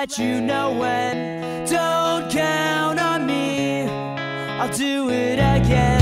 Let you know when. Don't count on me, I'll do it again.